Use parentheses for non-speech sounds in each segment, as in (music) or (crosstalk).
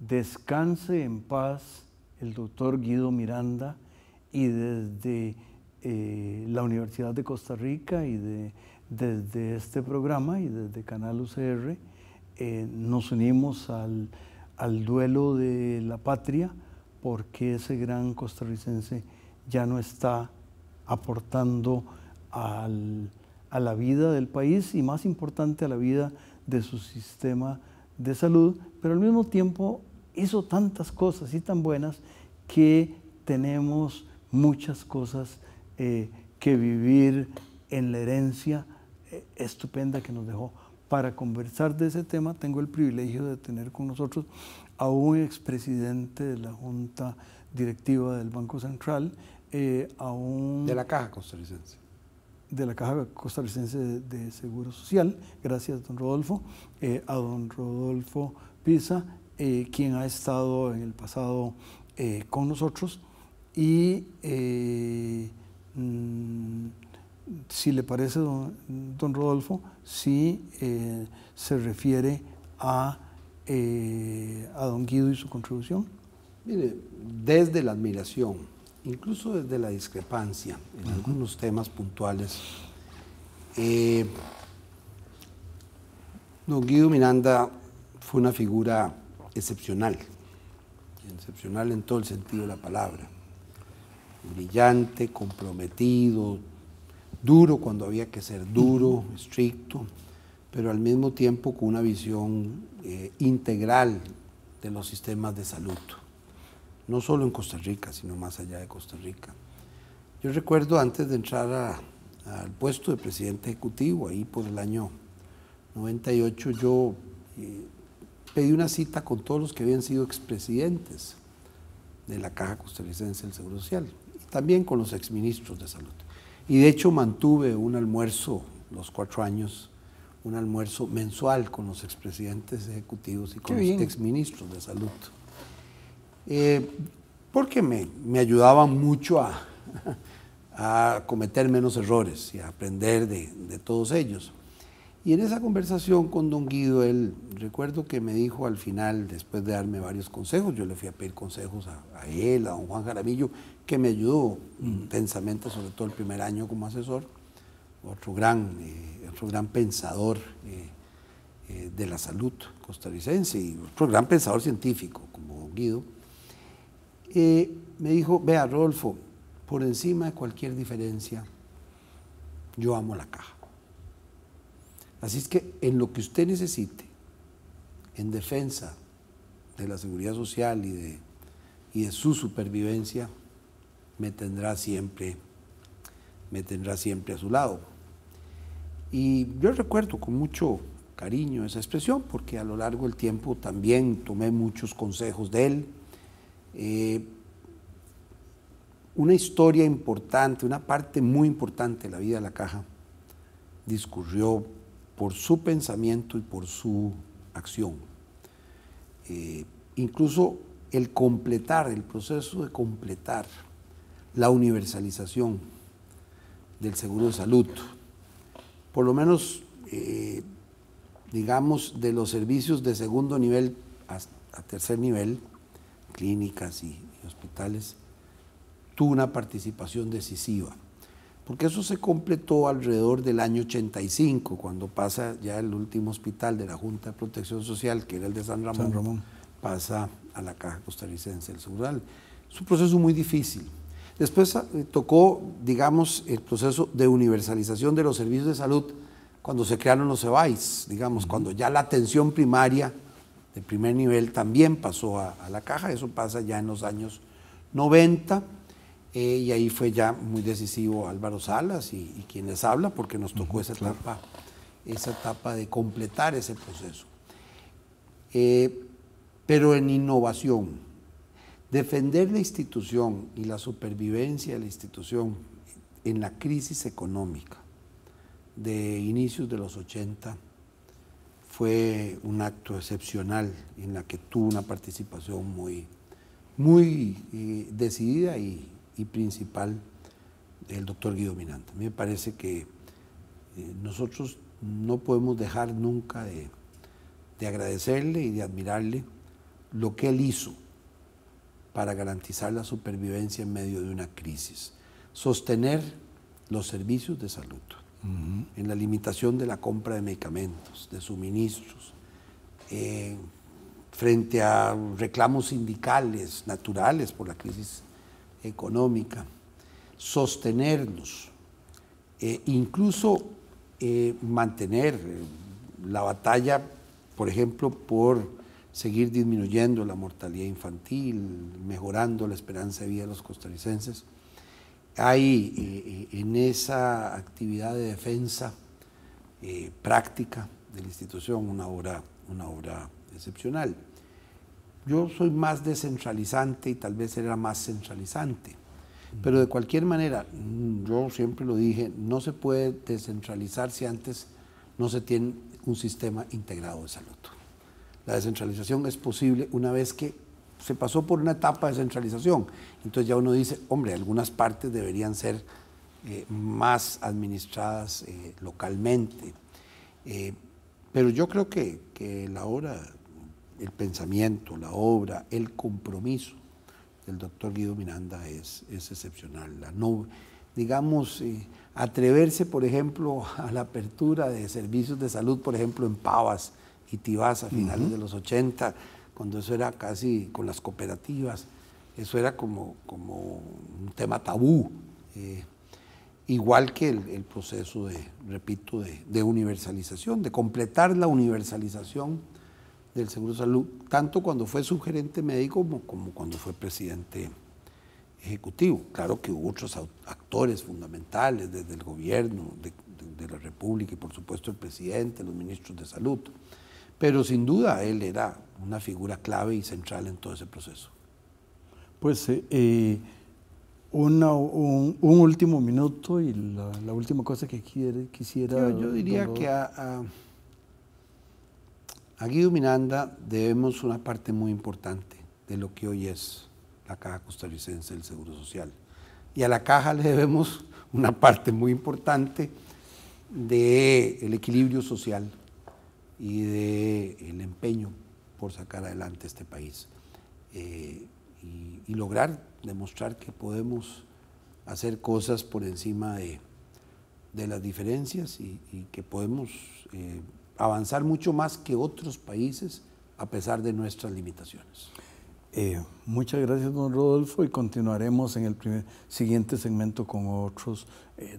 Descanse en paz el doctor Guido Miranda y desde eh, la Universidad de Costa Rica y desde este programa y desde Canal UCR eh, nos unimos al, duelo de la patria porque ese gran costarricense ya no está aportando a la vida del país y más importante a la vida de su sistema de salud, pero al mismo tiempo hizo tantas cosas y tan buenas que tenemos muchas cosas eh, que vivir en la herencia eh, estupenda que nos dejó. Para conversar de ese tema tengo el privilegio de tener con nosotros a un expresidente de la Junta Directiva del Banco Central, eh, a un... De la Caja Costarricense. De la Caja Costarricense de, Seguro Social, gracias don Rodolfo, a don Rodolfo Pisa, quien ha estado en el pasado con nosotros y eh, mm, si le parece, don, Rodolfo, si se refiere a, a don Guido y su contribución. Mire, desde la admiración, incluso desde la discrepancia en algunos temas puntuales, don Guido Miranda fue una figura excepcional, excepcional en todo el sentido de la palabra, brillante, comprometido, duro cuando había que ser duro, estricto, pero al mismo tiempo con una visión eh, integral de los sistemas de salud, no solo en Costa Rica, sino más allá de Costa Rica. Yo recuerdo antes de entrar al puesto de presidente ejecutivo, ahí por el año 98, yo eh, pedí una cita con todos los que habían sido expresidentes de la Caja Costarricense del Seguro Social también con los exministros de salud. Y de hecho mantuve un almuerzo, los cuatro años, un almuerzo mensual con los expresidentes ejecutivos y con los exministros de salud. Eh, porque me, me, ayudaban mucho a, (laughs) a, cometer menos errores y a aprender de, de todos ellos. Y en esa conversación con don Guido, él recuerdo que me dijo al final, después de darme varios consejos, yo le fui a pedir consejos a, él, a don Juan Jaramillo, que me ayudó intensamente, sobre todo el primer año como asesor, otro gran, eh, otro gran pensador eh, eh, de la salud costarricense y otro gran pensador científico como don Guido, me dijo, vea Rodolfo, por encima de cualquier diferencia, yo amo la caja. Así es que en lo que usted necesite, en defensa de la seguridad social y de, su supervivencia, me tendrá siempre, me tendrá siempre a su lado. Y yo recuerdo con mucho cariño esa expresión, porque a lo largo del tiempo también tomé muchos consejos de él. Eh, una historia importante, una parte muy importante de la vida de la caja discurrió por su pensamiento y por su acción. Eh, incluso el completar, el proceso de completar la universalización del seguro de salud, por lo menos, eh, digamos, de los servicios de segundo nivel a, tercer nivel, clínicas y hospitales, tuvo una participación decisiva porque eso se completó alrededor del año 85, cuando pasa ya el último hospital de la Junta de Protección Social, que era el de San Ramón, pasa a la Caja Costarricense del Segural. Es un proceso muy difícil. Después eh, tocó, digamos, el proceso de universalización de los servicios de salud cuando se crearon los EBAIS, digamos, cuando ya la atención primaria de primer nivel también pasó a, a la caja, eso pasa ya en los años 90 eh, y ahí fue ya muy decisivo Álvaro Salas y, quienes habla, porque nos tocó esa, etapa, esa etapa de completar ese proceso. Eh, pero en innovación, Defender la institución y la supervivencia de la institución en la crisis económica de inicios de los 80 fue un acto excepcional en la que tuvo una participación muy, muy eh, decidida y, principal el doctor Guido Miranda. A mí me parece que eh, nosotros no podemos dejar nunca de, de agradecerle y de admirarle lo que él hizo para garantizar la supervivencia en medio de una crisis, sostener los servicios de salud, en la limitación de la compra de medicamentos, de suministros, eh, frente a reclamos sindicales naturales por la crisis económica, sostenernos, eh, incluso eh, mantener la batalla, por ejemplo, por seguir disminuyendo la mortalidad infantil, mejorando la esperanza de vida de los costarricenses hay eh, eh, en esa actividad de defensa eh, práctica de la institución una obra, una obra excepcional. Yo soy más descentralizante y tal vez era más centralizante, pero de cualquier manera, mm, yo siempre lo dije, no se puede descentralizar si antes no se tiene un sistema integrado de salud. La descentralización es posible una vez que se pasó por una etapa de centralización. Entonces ya uno dice, hombre, algunas partes deberían ser eh, más administradas eh, localmente. Eh, pero yo creo que, la obra, el pensamiento, la obra, el compromiso del doctor Guido Miranda es, es excepcional. La no, digamos, atreverse, por ejemplo, a la apertura de servicios de salud, por ejemplo, en Pavas y Tibás a finales de los 80, cuando eso era casi con las cooperativas, eso era como, como un tema tabú. Eh, igual que el, proceso de, repito, de, universalización, de completar la universalización del Seguro de Salud, tanto cuando fue subgerente médico como, cuando fue presidente ejecutivo. Claro que hubo otros actores fundamentales desde el gobierno de la República y por supuesto el presidente, los ministros de salud. Pero sin duda él era una figura clave y central en todo ese proceso. Pues eh, eh, un, último minuto y la, última cosa que quiere, quisiera... Yo, diría que a, a, Guido Miranda debemos una parte muy importante de lo que hoy es la Caja Costarricense del Seguro Social. Y a la Caja le debemos una parte muy importante del equilibrio social y del el empeño por sacar adelante este país eh, y, lograr demostrar que podemos hacer cosas por encima de, las diferencias y, que podemos eh, avanzar mucho más que otros países a pesar de nuestras limitaciones. Eh, muchas gracias, don Rodolfo, y continuaremos en el primer, siguiente segmento con otros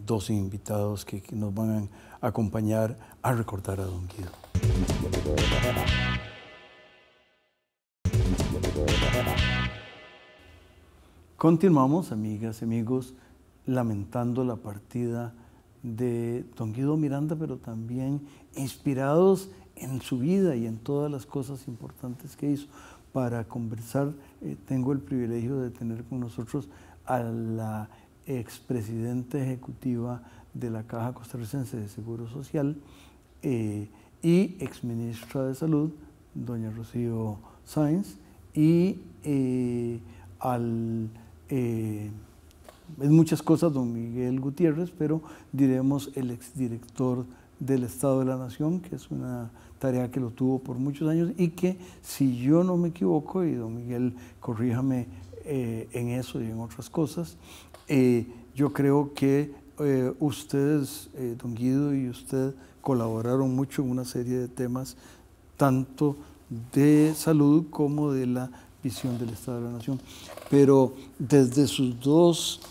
dos invitados que, que nos van a acompañar a recordar a don Guido. Continuamos, amigas y amigos, lamentando la partida de don Guido Miranda, pero también inspirados en su vida y en todas las cosas importantes que hizo. Para conversar, eh, tengo el privilegio de tener con nosotros a la expresidenta ejecutiva de la Caja Costarricense de Seguro Social, eh, y exministra de Salud, doña Rocío Sáenz, y eh, al, eh, es muchas cosas, don Miguel Gutiérrez, pero diremos el exdirector del Estado de la Nación, que es una tarea que lo tuvo por muchos años y que, si yo no me equivoco, y don Miguel, corríjame eh, en eso y en otras cosas, yo creo que ustedes, don Guido y usted, colaboraron mucho en una serie de temas, tanto de salud como de la visión del Estado de la Nación. Pero desde sus dos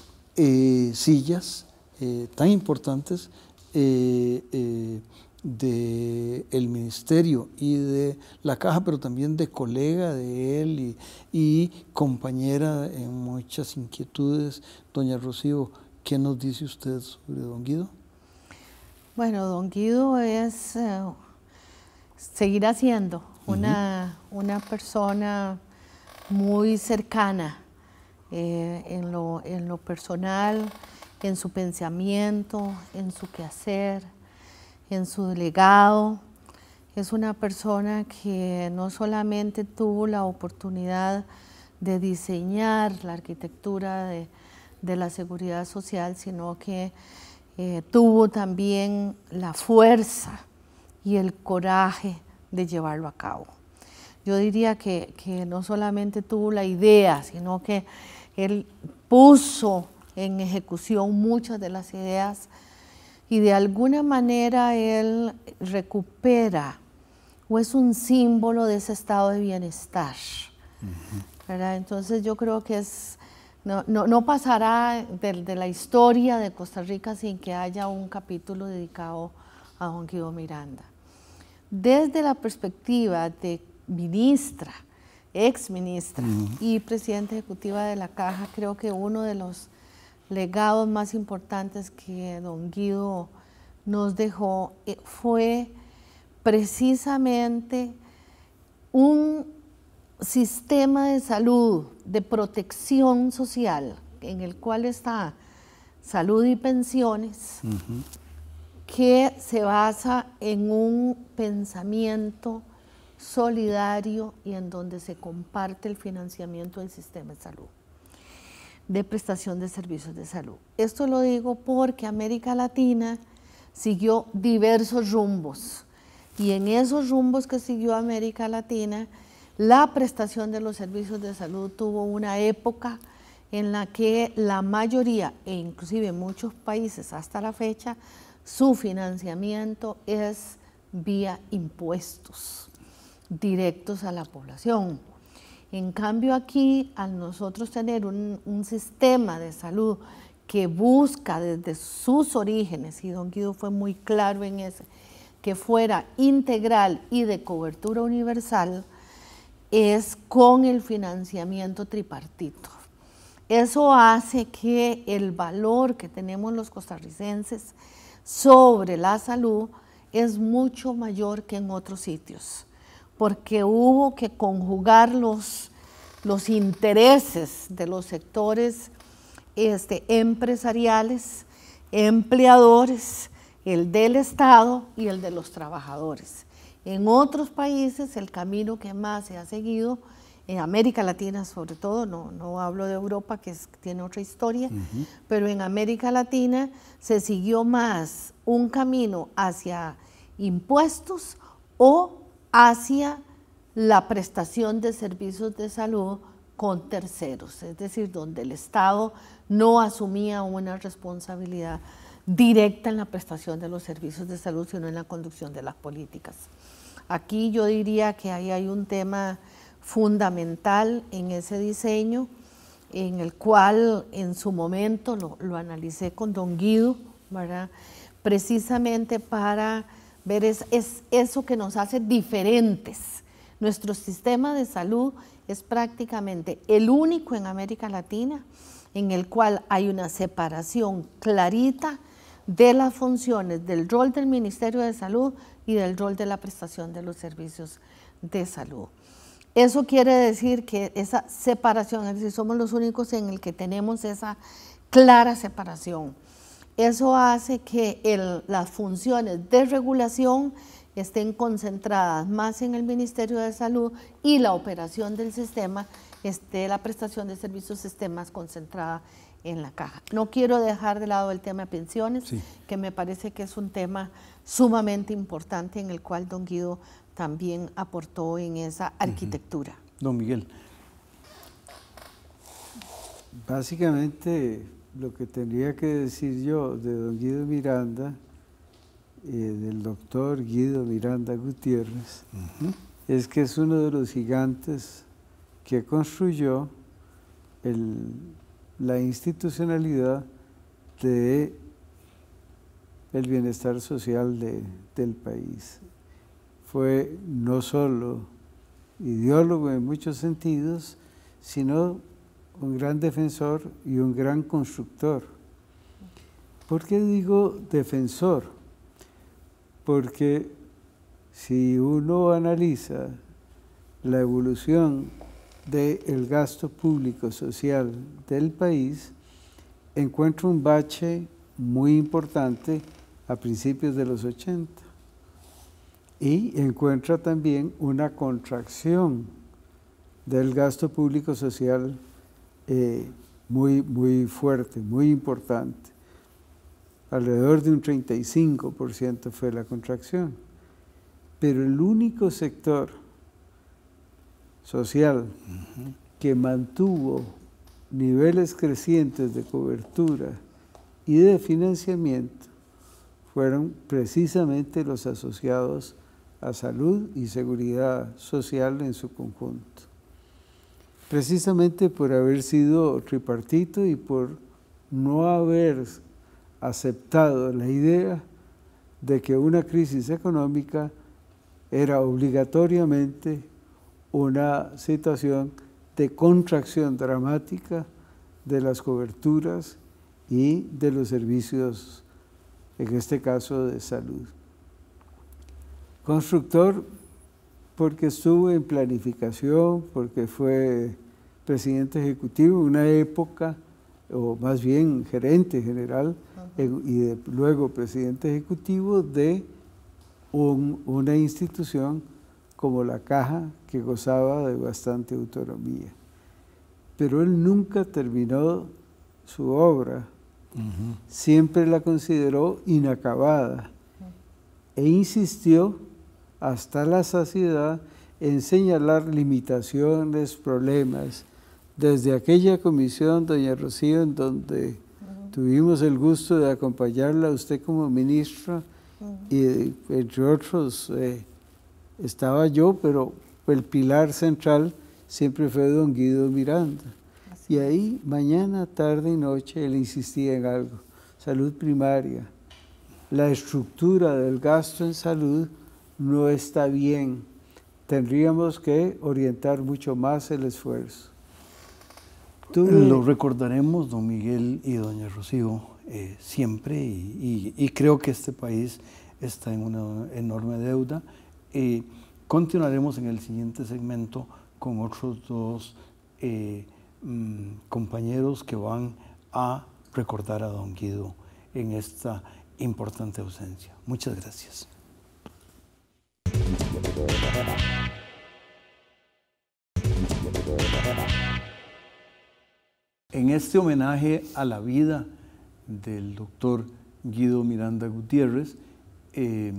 eh, sillas eh, tan importantes eh, de el ministerio y de la caja, pero también de colega de él y, y compañera en muchas inquietudes, doña Rocío, ¿qué nos dice usted sobre don Guido? Bueno, don Guido es, seguir seguirá siendo una, una persona muy cercana eh, en, lo, en lo personal, en su pensamiento, en su quehacer, en su legado. Es una persona que no solamente tuvo la oportunidad de diseñar la arquitectura de, la seguridad social, sino que eh, tuvo también la fuerza y el coraje de llevarlo a cabo. Yo diría que, que no solamente tuvo la idea, sino que él puso en ejecución muchas de las ideas y de alguna manera él recupera o es un símbolo de ese estado de bienestar. Entonces yo creo que es, no, pasará de, la historia de Costa Rica sin que haya un capítulo dedicado a don Guido Miranda. Desde la perspectiva de ministra, ex ministra y presidenta ejecutiva de la Caja, creo que uno de los legados más importantes que don Guido nos dejó eh, fue precisamente un sistema de salud, de protección social, en el cual está salud y pensiones, que se basa en un pensamiento solidario y en donde se comparte el financiamiento del sistema de salud, de prestación de servicios de salud. Esto lo digo porque América Latina siguió diversos rumbos y en esos rumbos que siguió América Latina, la prestación de los servicios de salud tuvo una época en la que la mayoría, e inclusive muchos países hasta la fecha, su financiamiento es vía impuestos directos a la población. En cambio aquí, al nosotros tener un, sistema de salud que busca desde sus orígenes, y don Guido fue muy claro en ese, que fuera integral y de cobertura universal, es con el financiamiento tripartito. Eso hace que el valor que tenemos los costarricenses sobre la salud es mucho mayor que en otros sitios porque hubo que conjugar los, los intereses de los sectores este, empresariales, empleadores, el del Estado y el de los trabajadores. En otros países el camino que más se ha seguido, en América Latina sobre todo, no, no hablo de Europa que tiene otra historia, pero en América Latina se siguió más un camino hacia impuestos o hacia la prestación de servicios de salud con terceros, es decir, donde el Estado no asumía una responsabilidad directa en la prestación de los servicios de salud, sino en la conducción de las políticas. Aquí yo diría que ahí hay un tema fundamental en ese diseño, en el cual en su momento lo, analicé con don Guido, precisamente para ver es, eso que nos hace diferentes. Nuestro sistema de salud es prácticamente el único en América Latina en el cual hay una separación clarita de las funciones del rol del Ministerio de Salud y del rol de la prestación de los servicios de salud. Eso quiere decir que esa separación, es decir, somos los únicos en el que tenemos esa clara separación. Eso hace que las funciones de regulación estén concentradas más en el Ministerio de Salud y la operación del sistema, esté la prestación de servicios esté más concentrada en la caja. No quiero dejar de lado el tema de pensiones, que me parece que es un tema sumamente importante en el cual don Guido también aportó en esa arquitectura. Don Miguel. Básicamente lo que tendría que decir yo de don Guido Miranda, eh, del doctor Guido Miranda Gutiérrez, es que es uno de los gigantes que construyó la institucionalidad de el bienestar social del país. Fue no solo ideólogo en muchos sentidos, sino un gran defensor y un gran constructor. ¿Por qué digo defensor? Porque si uno analiza la evolución del gasto público social del país, encuentra un bache muy importante a principios de los 80 y encuentra también una contracción del gasto público social eh, muy, muy fuerte, muy importante. Alrededor de un 35% fue la contracción. Pero el único sector social que mantuvo niveles crecientes de cobertura y de financiamiento fueron precisamente los asociados a salud y seguridad social en su conjunto. Precisamente por haber sido tripartito y por no haber aceptado la idea de que una crisis económica era obligatoriamente una situación de contracción dramática de las coberturas y de los servicios, en este caso de salud. Constructor porque estuvo en planificación, porque fue presidente ejecutivo en una época, o más bien gerente general, y luego presidente ejecutivo de una institución como la caja que gozaba de bastante autonomía. Pero él nunca terminó su obra, siempre la consideró inacabada. E insistió hasta la saciedad en señalar limitaciones, problemas. Desde aquella comisión, doña Rocío, en donde tuvimos el gusto de acompañarla a usted como ministra, y entre otros eh, estaba yo, pero el pilar central siempre fue don Guido Miranda. Y ahí, mañana, tarde y noche, él insistía en algo, salud primaria. La estructura del gasto en salud no está bien. Tendríamos que orientar mucho más el esfuerzo. Lo recordaremos, don Miguel y doña Rocío, eh, siempre, y, creo que este país está en una enorme deuda. Eh, continuaremos en el siguiente segmento con otros dos eh, mm, compañeros que van a recordar a don Guido en esta importante ausencia. Muchas gracias. En este homenaje a la vida del doctor Guido Miranda Gutiérrez, eh,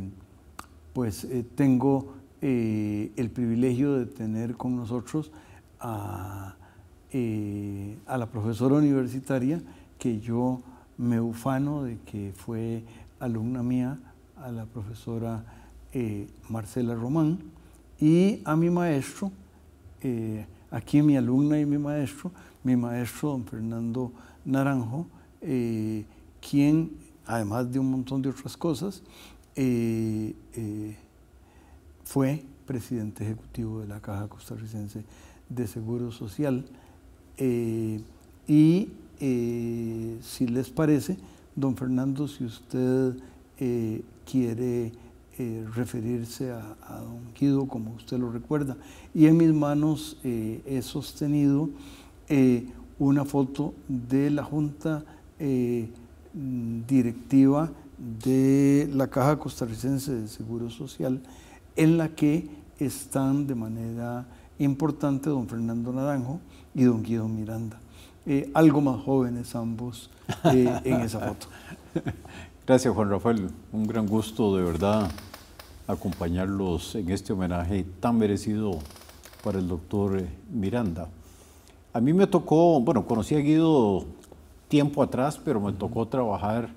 pues eh, tengo eh, el privilegio de tener con nosotros a, a, la profesora universitaria que yo me ufano de que fue alumna mía, a la profesora Marcela Román, y a mi maestro, aquí mi alumna y mi maestro, mi maestro don Fernando Naranjo, eh, quien, además de un montón de otras cosas, eh, eh, fue presidente ejecutivo de la Caja Costarricense de Seguro Social. y si les parece, don Fernando, si usted quiere referirse a, don Guido como usted lo recuerda, y en mis manos he sostenido una foto de la Junta eh, directiva de la Caja Costarricense de Seguro Social, en la que están de manera importante don Fernando Naranjo y don Guido Miranda. Eh, algo más jóvenes ambos eh, en esa foto. (laughs) Gracias Juan Rafael, un gran gusto de verdad acompañarlos en este homenaje tan merecido para el doctor Miranda. A mí me tocó, bueno, conocí a Guido tiempo atrás, pero me tocó trabajar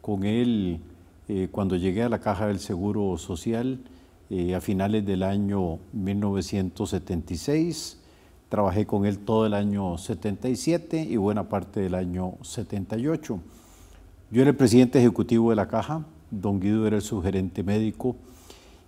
con él eh, cuando llegué a la Caja del Seguro Social eh, a finales del año 1976. Trabajé con él todo el año 77 y buena parte del año 78. Yo era el presidente ejecutivo de la Caja, don Guido era el sugerente médico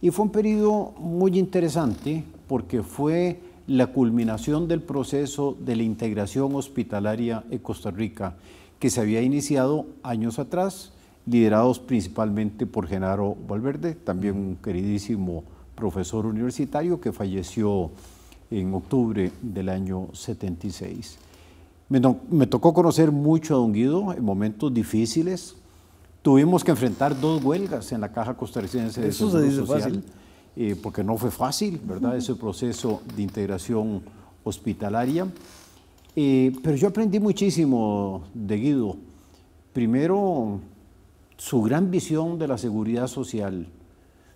y fue un periodo muy interesante porque fue la culminación del proceso de la integración hospitalaria en Costa Rica, que se había iniciado años atrás, liderados principalmente por Genaro Valverde, también un queridísimo profesor universitario que falleció en octubre del año 76. Me, me tocó conocer mucho a don Guido en momentos difíciles. Tuvimos que enfrentar dos huelgas en la Caja Costarricense de Eso se Seguro dice Social, fácil. eh, porque no fue fácil, ¿verdad? Ese proceso de integración hospitalaria. Eh, pero yo aprendí muchísimo de Guido. Primero, su gran visión de la seguridad social,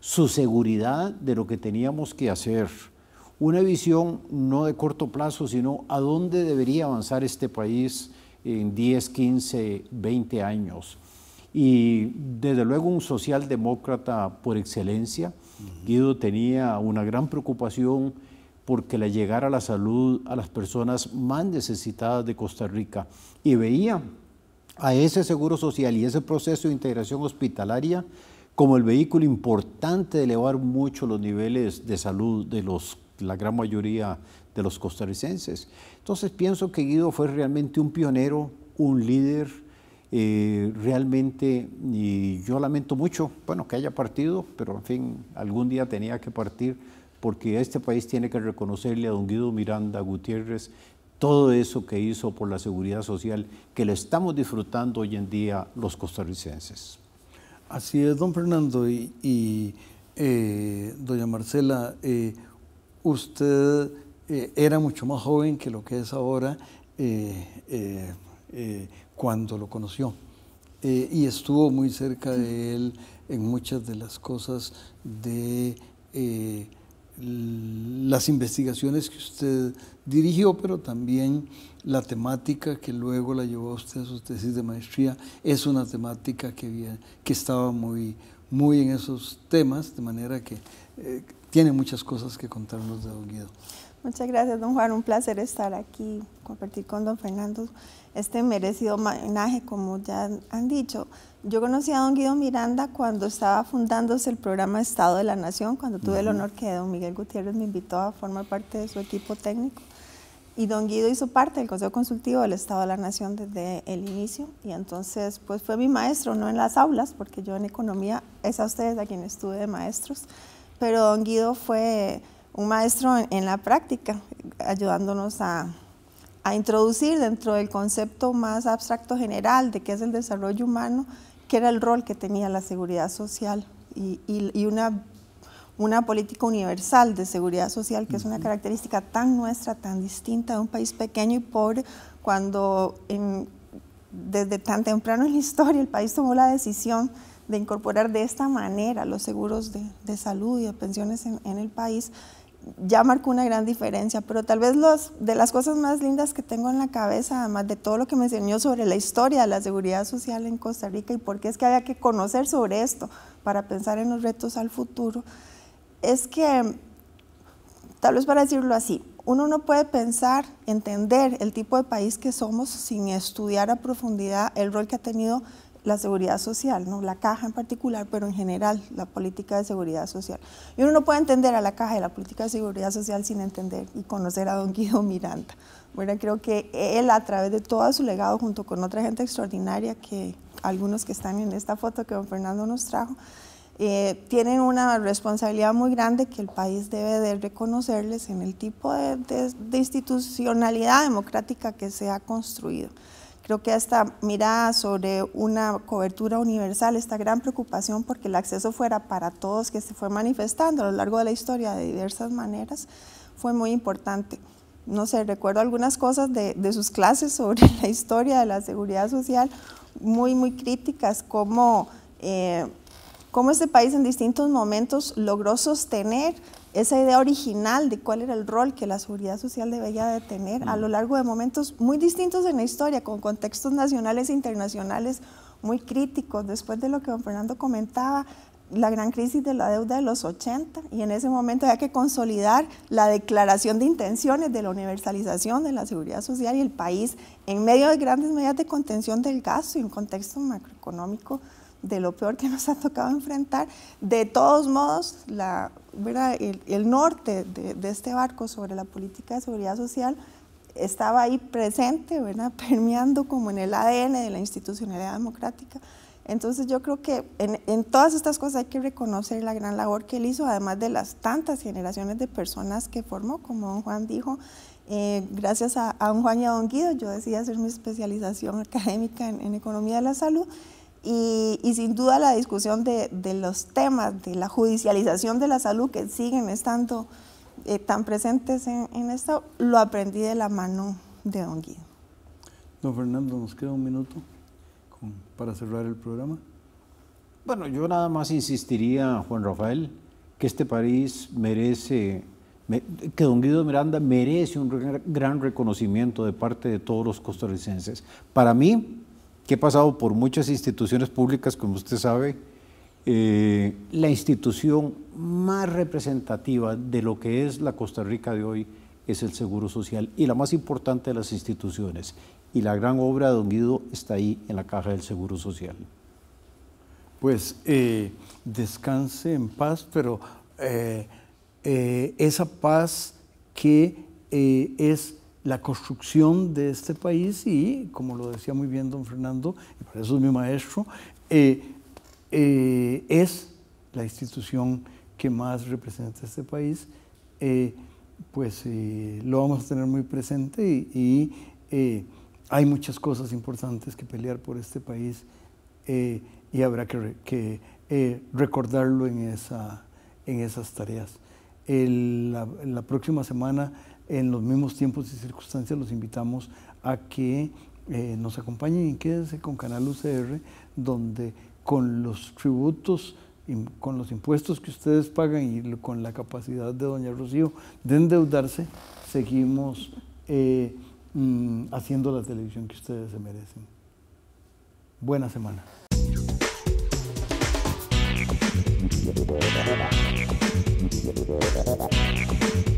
su seguridad de lo que teníamos que hacer, una visión no de corto plazo, sino a dónde debería avanzar este país en 10, 15, 20 años. Y desde luego un socialdemócrata por excelencia, Guido tenía una gran preocupación porque le llegara la salud a las personas más necesitadas de Costa Rica. Y veía a ese seguro social y ese proceso de integración hospitalaria como el vehículo importante de elevar mucho los niveles de salud de los, la gran mayoría de los costarricenses. Entonces pienso que Guido fue realmente un pionero, un líder, eh, realmente, y yo lamento mucho, bueno, que haya partido, pero en fin, algún día tenía que partir porque este país tiene que reconocerle a don Guido Miranda Gutiérrez todo eso que hizo por la seguridad social que le estamos disfrutando hoy en día los costarricenses. Así es, don Fernando y, eh, doña Marcela, eh, usted era mucho más joven que lo que es ahora cuando lo conoció Eh, y estuvo muy cerca de él en muchas de las cosas de eh, las investigaciones que usted dirigió, pero también la temática que luego la llevó a usted a su tesis de maestría es una temática que, que estaba muy, muy en esos temas, de manera que eh, tiene muchas cosas que contarnos de Don. Muchas gracias, don Juan. Un placer estar aquí, compartir con don Fernando este merecido homenaje, como ya han dicho. Yo conocí a don Guido Miranda cuando estaba fundándose el programa Estado de la Nación, cuando tuve el honor que don Miguel Gutiérrez me invitó a formar parte de su equipo técnico. Y don Guido hizo parte del Consejo Consultivo del Estado de la Nación desde el inicio y entonces pues fue mi maestro, no en las aulas, porque yo en economía es a ustedes a quienes estuve de maestros, pero don Guido fue un maestro en, en la práctica, ayudándonos a, a introducir dentro del concepto más abstracto general de qué es el desarrollo humano, qué era el rol que tenía la seguridad social y, y- y una, una política universal de seguridad social, que es una característica tan nuestra, tan distinta de un país pequeño y pobre, cuando en- desde tan temprano en la historia el país tomó la decisión de incorporar de esta manera los seguros de, de salud y de pensiones en, en el país, ya marcó una gran diferencia, pero tal vez los, de las cosas más lindas que tengo en la cabeza, además de todo lo que me enseñó sobre la historia de la seguridad social en Costa Rica y por qué es que había que conocer sobre esto para pensar en los retos al futuro, es que, tal vez para decirlo así, uno no puede pensar, entender el tipo de país que somos sin estudiar a profundidad el rol que ha tenido la seguridad social, ¿no? la caja en particular, pero en general la política de seguridad social. Y uno no puede entender a la caja y la política de seguridad social sin entender y conocer a don Guido Miranda. Bueno, creo que él a través de todo su legado, junto con otra gente extraordinaria, que algunos que están en esta foto que don Fernando nos trajo, eh, tienen una responsabilidad muy grande que el país debe de reconocerles en el tipo de, de- de institucionalidad democrática que se ha construido. Creo que esta mirada sobre una cobertura universal, esta gran preocupación porque el acceso fuera para todos, que se fue manifestando a lo largo de la historia de diversas maneras, fue muy importante. No sé, recuerdo algunas cosas de, de sus clases sobre (laughs) la historia de la seguridad social, muy, muy críticas, como eh, cómo este país en distintos momentos logró sostener esa idea original de cuál era el rol que la seguridad social debía de tener a lo largo de momentos muy distintos en la historia, con contextos nacionales e internacionales muy críticos. Después de lo que don Fernando comentaba, la gran crisis de la deuda de los 80 y en ese momento había que consolidar la declaración de intenciones de la universalización de la seguridad social y el país en medio de grandes medidas de contención del gasto y un contexto macroeconómico de lo peor que nos ha tocado enfrentar. De todos modos, la, ¿verdad? El, el norte de, de este barco sobre la política de seguridad social estaba ahí presente, ¿verdad? (laughs) permeando como en el ADN de la institucionalidad democrática. Entonces yo creo que en, todas estas cosas hay que reconocer la gran labor que él hizo, además de las tantas generaciones de personas que formó, como don Juan dijo, eh, gracias a, don Juan y a don Guido, yo decidí hacer mi especialización académica en, economía de la salud y, sin duda la discusión de, los temas de la judicialización de la salud que siguen estando eh, tan presentes en, en, esto, lo aprendí de la mano de don Guido. Don Fernando, nos queda un minuto para cerrar el programa? Bueno, yo nada más insistiría, Juan Rafael, que este país merece, que don Guido Miranda merece un gran reconocimiento de parte de todos los costarricenses. Para mí, que he pasado por muchas instituciones públicas, como usted sabe, eh, la institución más representativa de lo que es la Costa Rica de hoy es el Seguro Social y la más importante de las instituciones y la gran obra de Don Guido está ahí en la caja del Seguro Social. Pues eh, descanse en paz, pero eh, eh, esa paz que es la construcción de este país y, como lo decía muy bien don Fernando, y por eso es mi maestro, es la institución que más representa este país, pues lo vamos a tener muy presente y, hay muchas cosas importantes que pelear por este país eh, y habrá que, eh, recordarlo en, esa, en esas tareas. la, próxima semana, en los mismos tiempos y circunstancias, los invitamos a que eh, nos acompañen y quédense con Canal UCR, donde con los tributos, con los impuestos que ustedes pagan y con la capacidad de doña Rocío de endeudarse, seguimos Mm, haciendo la televisión que ustedes se merecen. Buena semana.